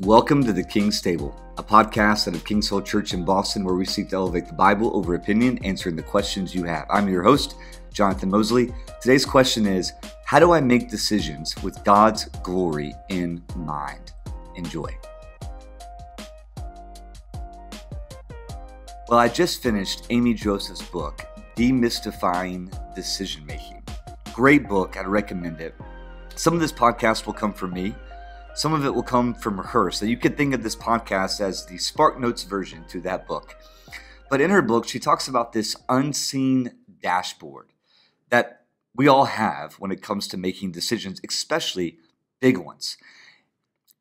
Welcome to the King's Table, a podcast out of King's Hill Church in Boston where we seek to elevate the Bible over opinion, answering the questions you have. I'm your host, Jonathan Mosley. Today's question is How do I make decisions with God's glory in mind? Enjoy. Well, I just finished Amy Joseph's book, Demystifying Decision Making. Great book, I'd recommend it. Some of this podcast will come from me some of it will come from her. So you could think of this podcast as the Spark Notes version to that book. But in her book, she talks about this unseen dashboard that we all have when it comes to making decisions, especially big ones.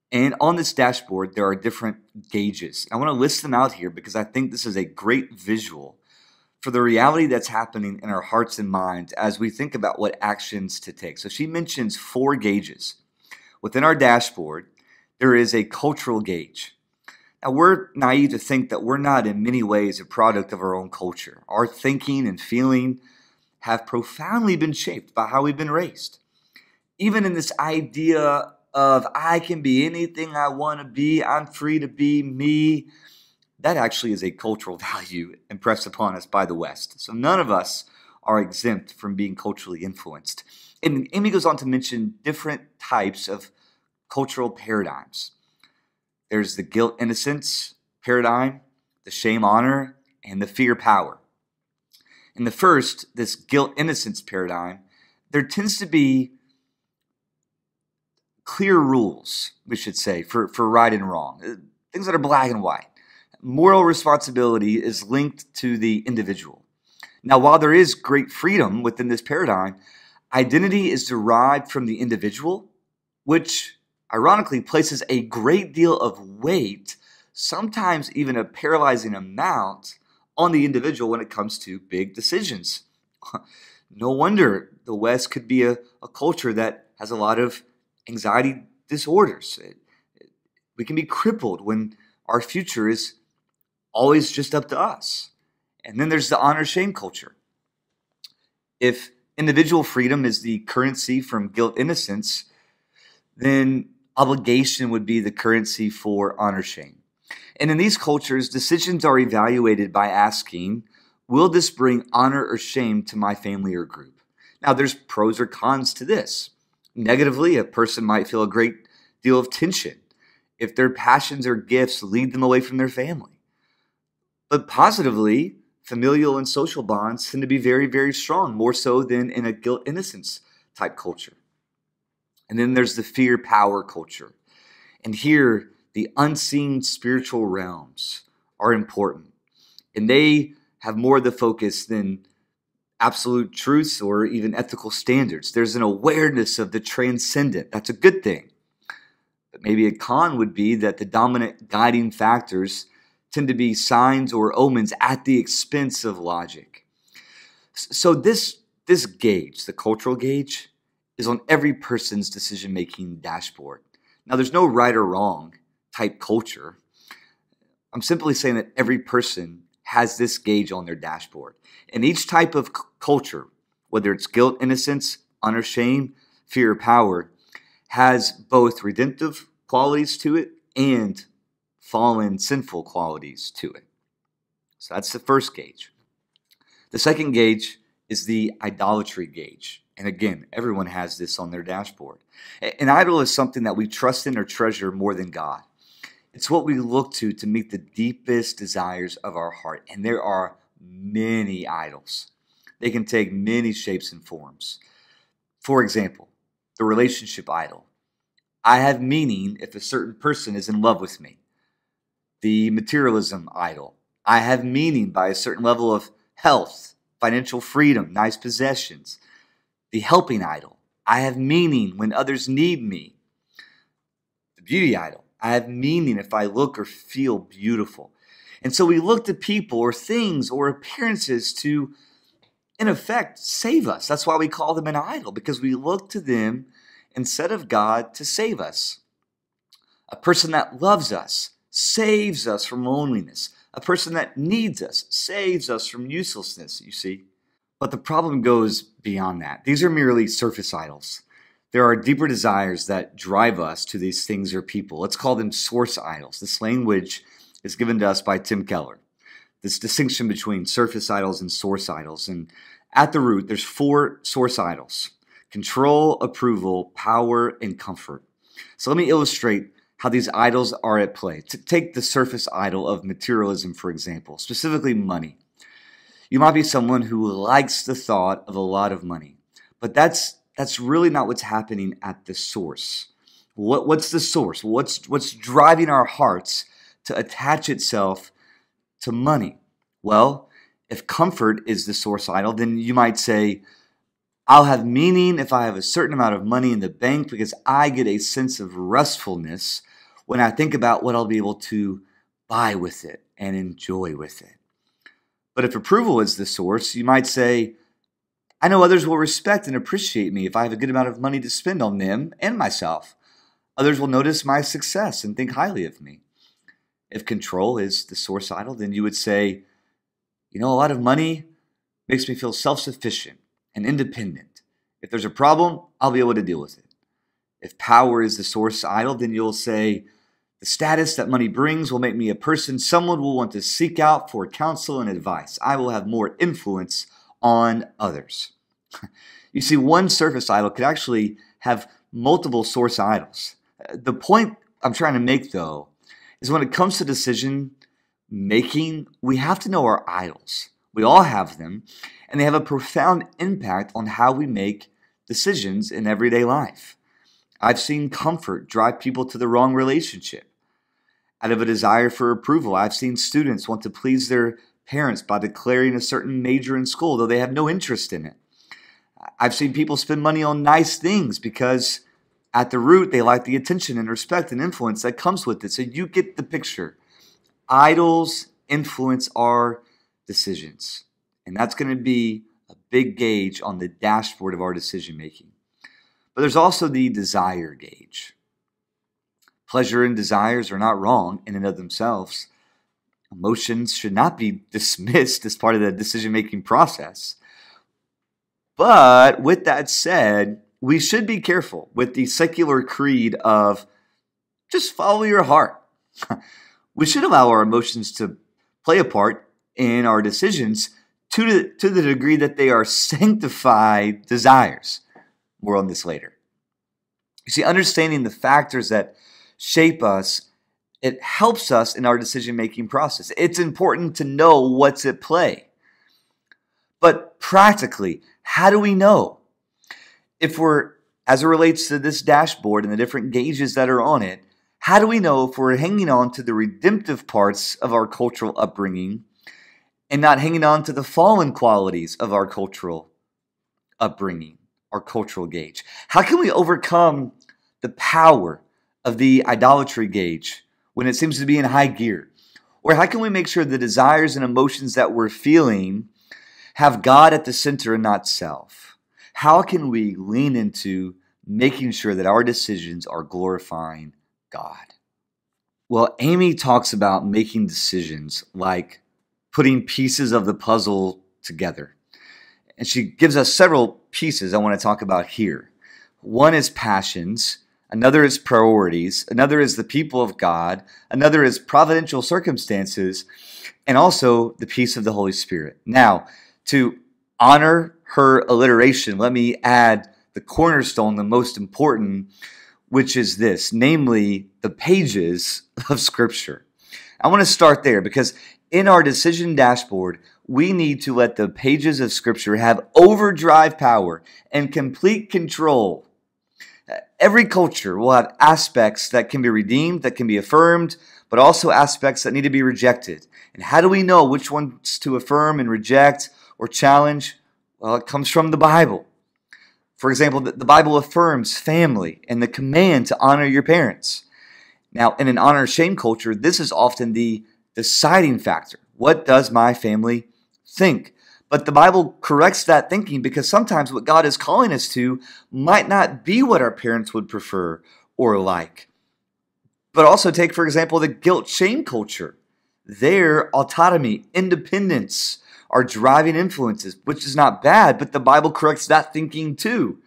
And on this dashboard, there are different gauges. I want to list them out here because I think this is a great visual for the reality that's happening in our hearts and minds as we think about what actions to take. So she mentions four gauges. Within our dashboard, there is a cultural gauge. Now, we're naive to think that we're not in many ways a product of our own culture. Our thinking and feeling have profoundly been shaped by how we've been raised. Even in this idea of I can be anything I want to be, I'm free to be me, that actually is a cultural value impressed upon us by the West. So none of us are exempt from being culturally influenced. And Amy goes on to mention different types of cultural paradigms. There's the guilt innocence paradigm, the shame honor, and the fear power. In the first, this guilt innocence paradigm, there tends to be clear rules, we should say, for, for right and wrong, uh, things that are black and white. Moral responsibility is linked to the individual. Now, while there is great freedom within this paradigm, identity is derived from the individual, which ironically places a great deal of weight, sometimes even a paralyzing amount, on the individual when it comes to big decisions. no wonder the West could be a, a culture that has a lot of anxiety disorders. It, it, we can be crippled when our future is always just up to us. And then there's the honor shame culture. If individual freedom is the currency from guilt innocence, then obligation would be the currency for honor shame. And in these cultures, decisions are evaluated by asking, will this bring honor or shame to my family or group? Now, there's pros or cons to this. Negatively, a person might feel a great deal of tension if their passions or gifts lead them away from their family. But positively, familial and social bonds tend to be very, very strong, more so than in a guilt innocence type culture. And then there's the fear power culture. And here, the unseen spiritual realms are important. And they have more of the focus than absolute truths or even ethical standards. There's an awareness of the transcendent. That's a good thing. But maybe a con would be that the dominant guiding factors tend to be signs or omens at the expense of logic. So this this gauge, the cultural gauge, is on every person's decision making dashboard. Now, there's no right or wrong type culture. I'm simply saying that every person has this gauge on their dashboard. And each type of c- culture, whether it's guilt, innocence, honor, shame, fear, power, has both redemptive qualities to it and fallen, sinful qualities to it. So that's the first gauge. The second gauge is the idolatry gauge. And again, everyone has this on their dashboard. An idol is something that we trust in or treasure more than God. It's what we look to to meet the deepest desires of our heart. And there are many idols. They can take many shapes and forms. For example, the relationship idol. I have meaning if a certain person is in love with me. The materialism idol. I have meaning by a certain level of health, financial freedom, nice possessions the helping idol. I have meaning when others need me. The beauty idol. I have meaning if I look or feel beautiful. And so we look to people or things or appearances to, in effect, save us. That's why we call them an idol, because we look to them instead of God to save us. A person that loves us saves us from loneliness. A person that needs us saves us from uselessness, you see. But the problem goes beyond that. These are merely surface idols. There are deeper desires that drive us to these things or people. Let's call them source idols. This language is given to us by Tim Keller. This distinction between surface idols and source idols. And at the root, there's four source idols control, approval, power, and comfort. So let me illustrate how these idols are at play. To take the surface idol of materialism, for example, specifically money. You might be someone who likes the thought of a lot of money, but that's that's really not what's happening at the source. What, what's the source? What's what's driving our hearts to attach itself to money? Well, if comfort is the source idol, then you might say, I'll have meaning if I have a certain amount of money in the bank because I get a sense of restfulness when I think about what I'll be able to buy with it and enjoy with it. But if approval is the source, you might say, I know others will respect and appreciate me if I have a good amount of money to spend on them and myself. Others will notice my success and think highly of me. If control is the source idol, then you would say, you know, a lot of money makes me feel self sufficient and independent. If there's a problem, I'll be able to deal with it. If power is the source idol, then you'll say, the status that money brings will make me a person someone will want to seek out for counsel and advice. I will have more influence on others. You see, one surface idol could actually have multiple source idols. The point I'm trying to make, though, is when it comes to decision making, we have to know our idols. We all have them, and they have a profound impact on how we make decisions in everyday life. I've seen comfort drive people to the wrong relationship. Out of a desire for approval, I've seen students want to please their parents by declaring a certain major in school, though they have no interest in it. I've seen people spend money on nice things because at the root they like the attention and respect and influence that comes with it. So you get the picture. Idols influence our decisions. And that's going to be a big gauge on the dashboard of our decision making. But there's also the desire gauge. Pleasure and desires are not wrong in and of themselves. Emotions should not be dismissed as part of the decision making process. But with that said, we should be careful with the secular creed of just follow your heart. we should allow our emotions to play a part in our decisions to the, to the degree that they are sanctified desires. More on this later. You see, understanding the factors that shape us, it helps us in our decision making process. It's important to know what's at play. But practically, how do we know? If we're, as it relates to this dashboard and the different gauges that are on it, how do we know if we're hanging on to the redemptive parts of our cultural upbringing and not hanging on to the fallen qualities of our cultural upbringing, our cultural gauge? How can we overcome the power of the idolatry gauge when it seems to be in high gear? Or how can we make sure the desires and emotions that we're feeling have God at the center and not self? How can we lean into making sure that our decisions are glorifying God? Well, Amy talks about making decisions like putting pieces of the puzzle together. And she gives us several pieces I want to talk about here. One is passions, another is priorities, another is the people of God, another is providential circumstances, and also the peace of the Holy Spirit. Now, to honor her alliteration, let me add the cornerstone, the most important, which is this namely, the pages of Scripture. I want to start there because in our decision dashboard, we need to let the pages of Scripture have overdrive power and complete control. Every culture will have aspects that can be redeemed, that can be affirmed, but also aspects that need to be rejected. And how do we know which ones to affirm and reject? or challenge? Well, it comes from the Bible. For example, the Bible affirms family and the command to honor your parents. Now, in an honor shame culture, this is often the deciding factor. What does my family think? But the Bible corrects that thinking because sometimes what God is calling us to might not be what our parents would prefer or like. But also take, for example, the guilt shame culture. Their autonomy, independence, are driving influences, which is not bad, but the Bible corrects that thinking too.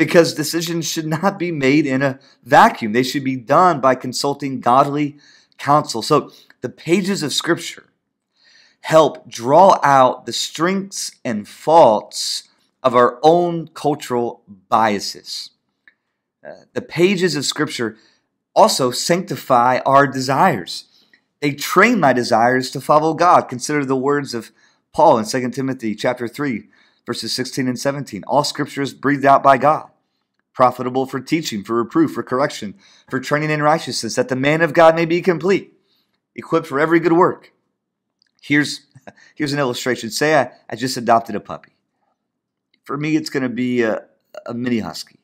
because decisions should not be made in a vacuum. They should be done by consulting godly counsel. So the pages of Scripture help draw out the strengths and faults of our own cultural biases. Uh, the pages of Scripture also sanctify our desires. They train my desires to follow God. Consider the words of Paul in 2 Timothy chapter 3, verses 16 and 17. All scripture is breathed out by God, profitable for teaching, for reproof, for correction, for training in righteousness, that the man of God may be complete, equipped for every good work. Here's, here's an illustration. Say I, I just adopted a puppy. For me, it's going to be a, a mini husky.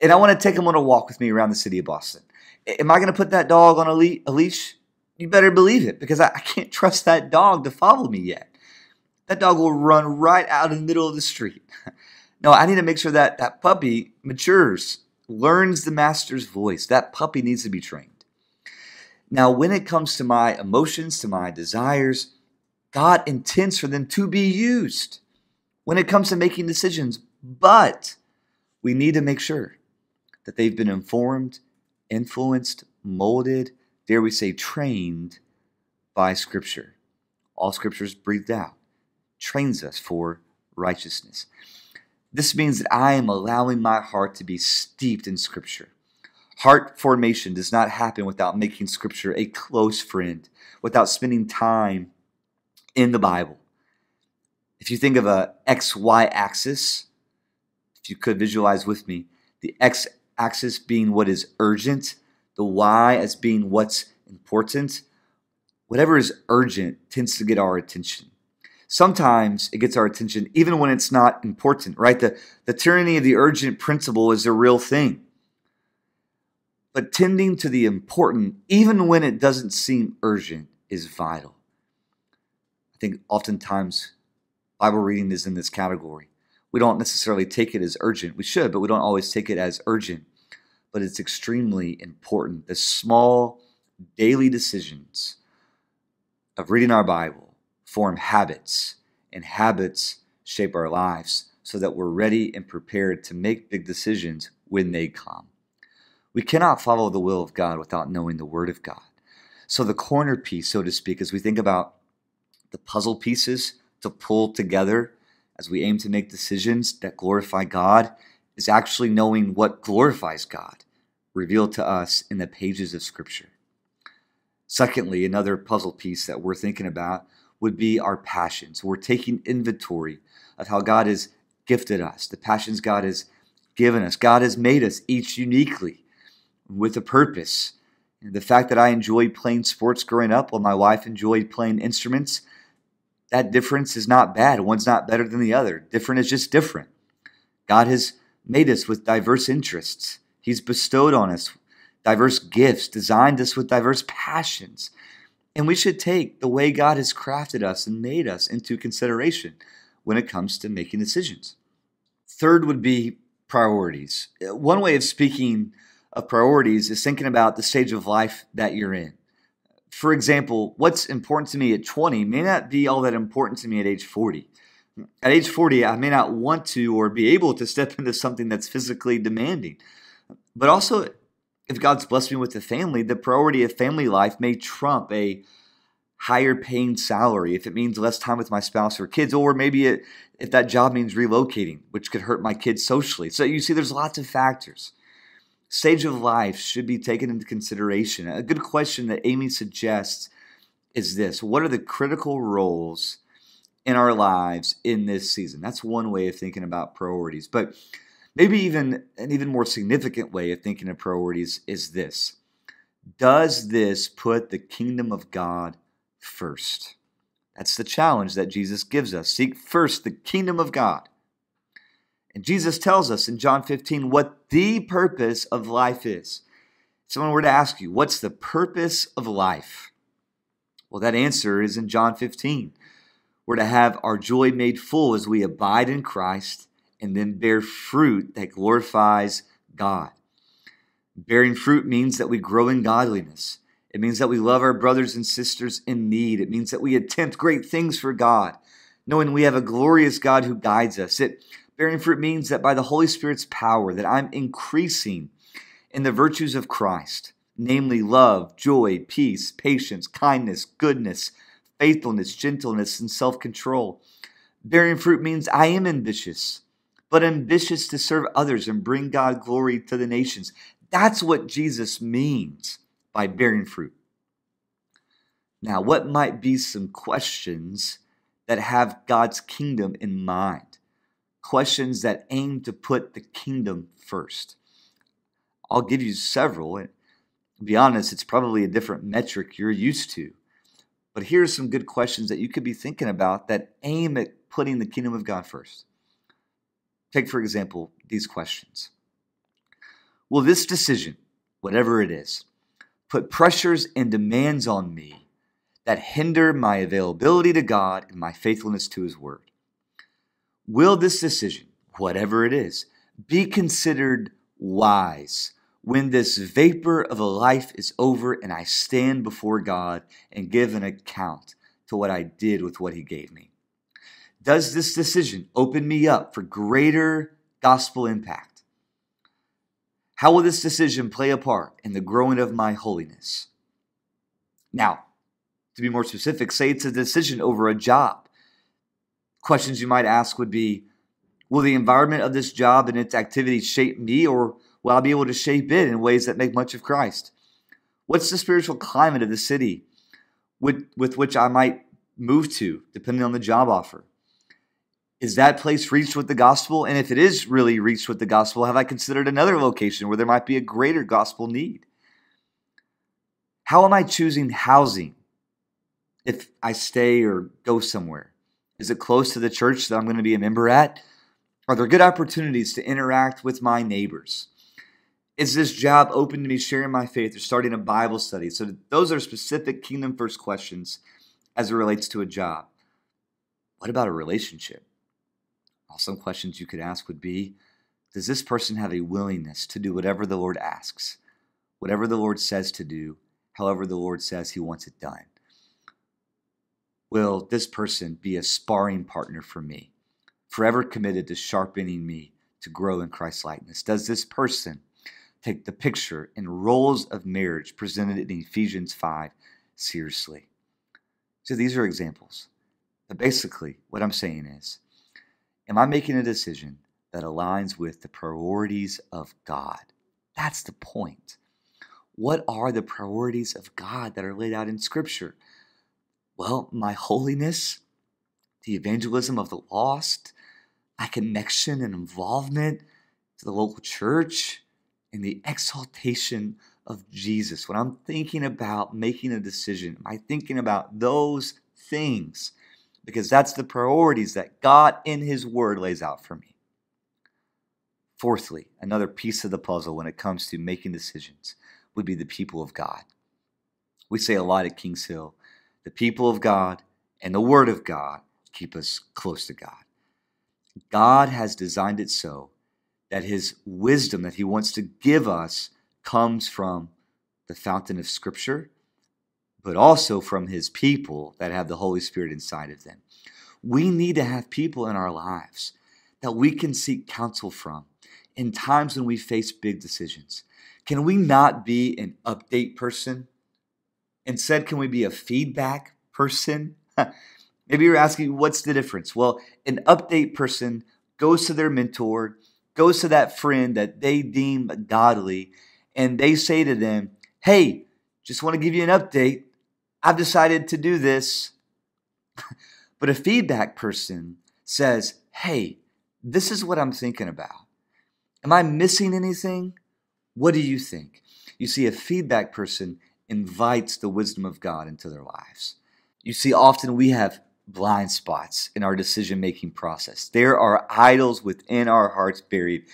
And I want to take him on a walk with me around the city of Boston. Am I going to put that dog on a, le- a leash? You better believe it because I, I can't trust that dog to follow me yet. That dog will run right out in the middle of the street. No, I need to make sure that that puppy matures, learns the master's voice. That puppy needs to be trained. Now, when it comes to my emotions, to my desires, God intends for them to be used when it comes to making decisions, but we need to make sure that they've been informed, influenced, molded, dare we say, trained by Scripture. All Scripture is breathed out, trains us for righteousness. This means that I am allowing my heart to be steeped in Scripture. Heart formation does not happen without making Scripture a close friend, without spending time in the Bible. If you think of a XY axis, if you could visualize with me, the X axis being what is urgent, the Y as being what's important. Whatever is urgent tends to get our attention. Sometimes it gets our attention even when it's not important, right? The, the tyranny of the urgent principle is a real thing. But tending to the important, even when it doesn't seem urgent, is vital. I think oftentimes Bible reading is in this category. We don't necessarily take it as urgent. We should, but we don't always take it as urgent but it's extremely important. The small daily decisions of reading our Bible form habits, and habits shape our lives so that we're ready and prepared to make big decisions when they come. We cannot follow the will of God without knowing the Word of God. So, the corner piece, so to speak, as we think about the puzzle pieces to pull together as we aim to make decisions that glorify God, is actually knowing what glorifies God revealed to us in the pages of Scripture. Secondly, another puzzle piece that we're thinking about would be our passions. We're taking inventory of how God has gifted us, the passions God has given us. God has made us each uniquely with a purpose. The fact that I enjoyed playing sports growing up while my wife enjoyed playing instruments, that difference is not bad. One's not better than the other. Different is just different. God has made us with diverse interests. He's bestowed on us diverse gifts, designed us with diverse passions. And we should take the way God has crafted us and made us into consideration when it comes to making decisions. Third would be priorities. One way of speaking of priorities is thinking about the stage of life that you're in. For example, what's important to me at 20 may not be all that important to me at age 40. At age 40, I may not want to or be able to step into something that's physically demanding. But also, if God's blessed me with a family, the priority of family life may trump a higher paying salary if it means less time with my spouse or kids, or maybe it, if that job means relocating, which could hurt my kids socially. So you see, there's lots of factors. Stage of life should be taken into consideration. A good question that Amy suggests is this What are the critical roles in our lives in this season? That's one way of thinking about priorities. But Maybe even an even more significant way of thinking of priorities is this Does this put the kingdom of God first? That's the challenge that Jesus gives us. Seek first the kingdom of God. And Jesus tells us in John 15 what the purpose of life is. If someone were to ask you, what's the purpose of life? Well, that answer is in John 15. We're to have our joy made full as we abide in Christ and then bear fruit that glorifies God. Bearing fruit means that we grow in godliness. It means that we love our brothers and sisters in need. It means that we attempt great things for God, knowing we have a glorious God who guides us. It Bearing fruit means that by the Holy Spirit's power that I'm increasing in the virtues of Christ, namely love, joy, peace, patience, kindness, goodness, faithfulness, gentleness, and self-control. Bearing fruit means I am ambitious, but ambitious to serve others and bring God glory to the nations. That's what Jesus means by bearing fruit. Now, what might be some questions that have God's kingdom in mind? Questions that aim to put the kingdom first. I'll give you several. And be honest, it's probably a different metric you're used to. But here are some good questions that you could be thinking about that aim at putting the kingdom of God first. Take, for example, these questions Will this decision, whatever it is, put pressures and demands on me that hinder my availability to God and my faithfulness to His Word? Will this decision, whatever it is, be considered wise when this vapor of a life is over and I stand before God and give an account to what I did with what He gave me? Does this decision open me up for greater gospel impact? How will this decision play a part in the growing of my holiness? Now, to be more specific, say it's a decision over a job. Questions you might ask would be Will the environment of this job and its activities shape me, or will I be able to shape it in ways that make much of Christ? What's the spiritual climate of the city with, with which I might move to, depending on the job offer? Is that place reached with the gospel? And if it is really reached with the gospel, have I considered another location where there might be a greater gospel need? How am I choosing housing if I stay or go somewhere? Is it close to the church that I'm going to be a member at? Are there good opportunities to interact with my neighbors? Is this job open to me sharing my faith or starting a Bible study? So, those are specific kingdom first questions as it relates to a job. What about a relationship? Well, some questions you could ask would be Does this person have a willingness to do whatever the Lord asks, whatever the Lord says to do, however the Lord says he wants it done? Will this person be a sparring partner for me, forever committed to sharpening me to grow in Christ likeness? Does this person take the picture and roles of marriage presented in Ephesians 5 seriously? So these are examples. But basically, what I'm saying is, am I making a decision that aligns with the priorities of God? That's the point. What are the priorities of God that are laid out in Scripture? Well, my holiness, the evangelism of the lost, my connection and involvement to the local church, and the exaltation of Jesus. When I'm thinking about making a decision, am I thinking about those things? Because that's the priorities that God in His Word lays out for me. Fourthly, another piece of the puzzle when it comes to making decisions would be the people of God. We say a lot at Kings Hill the people of God and the Word of God keep us close to God. God has designed it so that His wisdom that He wants to give us comes from the fountain of Scripture, but also from His people that have the Holy Spirit inside of them. We need to have people in our lives that we can seek counsel from in times when we face big decisions. Can we not be an update person? Instead, can we be a feedback person? Maybe you're asking, what's the difference? Well, an update person goes to their mentor, goes to that friend that they deem godly, and they say to them, Hey, just want to give you an update. I've decided to do this. but a feedback person says, Hey, this is what I'm thinking about. Am I missing anything? What do you think? You see, a feedback person invites the wisdom of God into their lives. You see, often we have blind spots in our decision making process. There are idols within our hearts buried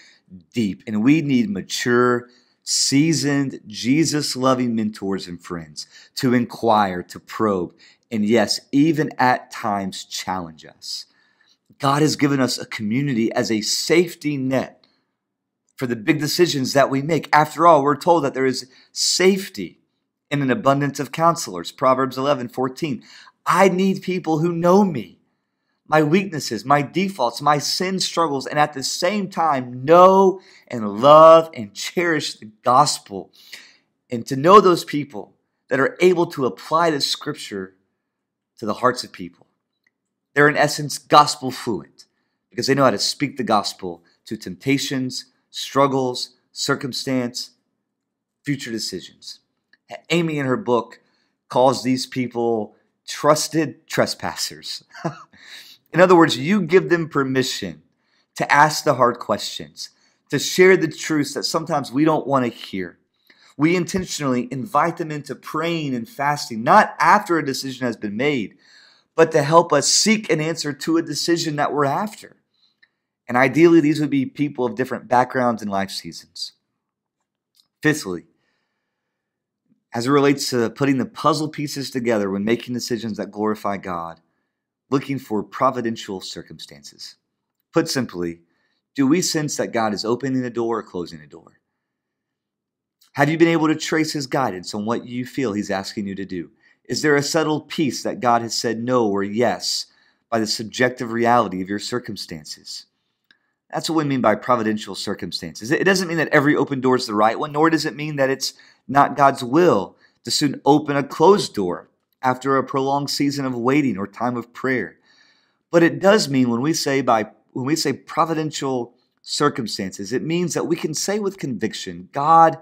deep, and we need mature, seasoned, Jesus loving mentors and friends to inquire, to probe, and yes, even at times challenge us. God has given us a community as a safety net for the big decisions that we make. After all, we're told that there is safety in an abundance of counselors. Proverbs 11, 14. I need people who know me. my weaknesses, my defaults, my sin struggles, and at the same time know and love and cherish the gospel. And to know those people that are able to apply the scripture to the hearts of people. They're, in essence, gospel fluent because they know how to speak the gospel to temptations, struggles, circumstance, future decisions. Amy, in her book, calls these people trusted trespassers. in other words, you give them permission to ask the hard questions, to share the truths that sometimes we don't want to hear. We intentionally invite them into praying and fasting, not after a decision has been made, but to help us seek an answer to a decision that we're after. And ideally, these would be people of different backgrounds and life seasons. Fifthly, as it relates to putting the puzzle pieces together when making decisions that glorify God, looking for providential circumstances. Put simply, do we sense that God is opening a door or closing a door? Have you been able to trace His guidance on what you feel He's asking you to do? Is there a subtle peace that God has said no or yes by the subjective reality of your circumstances? That's what we mean by providential circumstances. It doesn't mean that every open door is the right one, nor does it mean that it's not God's will to soon open a closed door after a prolonged season of waiting or time of prayer. But it does mean when we say by when we say providential circumstances, it means that we can say with conviction, God,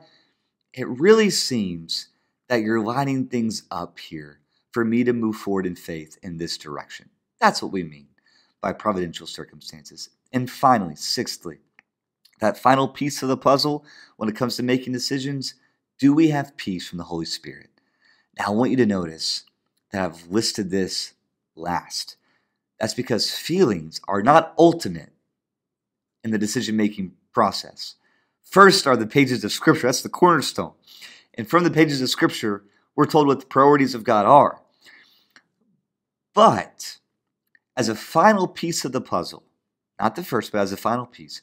it really seems that you're lining things up here for me to move forward in faith in this direction. That's what we mean by providential circumstances. And finally, sixthly, that final piece of the puzzle when it comes to making decisions do we have peace from the Holy Spirit? Now, I want you to notice that I've listed this last. That's because feelings are not ultimate in the decision making process. First are the pages of Scripture, that's the cornerstone. And from the pages of Scripture, we're told what the priorities of God are. But as a final piece of the puzzle, not the first, but as a final piece,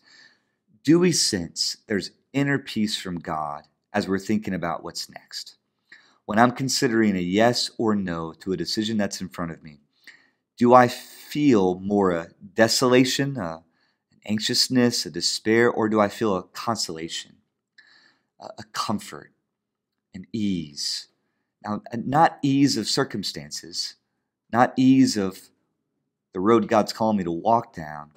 do we sense there's inner peace from God as we're thinking about what's next? When I'm considering a yes or no to a decision that's in front of me, do I feel more a desolation, a, an anxiousness, a despair, or do I feel a consolation, a, a comfort, an ease? Now, not ease of circumstances, not ease of the road God's calling me to walk down,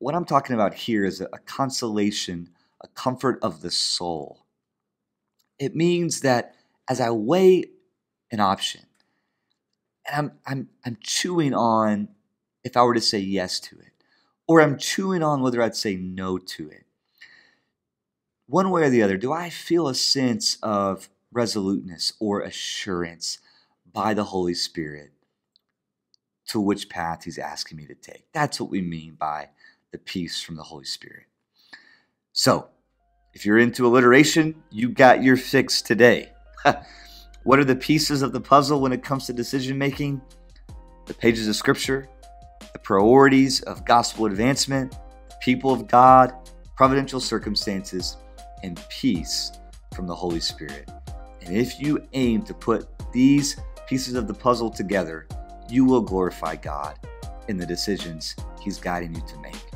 what I'm talking about here is a, consolation, a comfort of the soul. It means that as I weigh an option, and I'm, I'm, I'm chewing on if I were to say yes to it, or I'm chewing on whether I'd say no to it. One way or the other, do I feel a sense of resoluteness or assurance by the Holy Spirit to which path He's asking me to take? That's what we mean by the peace from the Holy Spirit. So, if you're into alliteration, you got your fix today. what are the pieces of the puzzle when it comes to decision making? The pages of Scripture, the priorities of gospel advancement, the people of God, providential circumstances, and peace from the Holy Spirit. And if you aim to put these pieces of the puzzle together, you will glorify God in the decisions He's guiding you to make.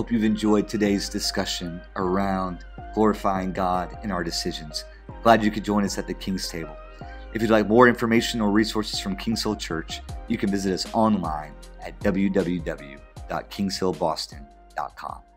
Hope you've enjoyed today's discussion around glorifying God in our decisions. Glad you could join us at the King's Table. If you'd like more information or resources from King's Hill Church, you can visit us online at www.kingshillboston.com.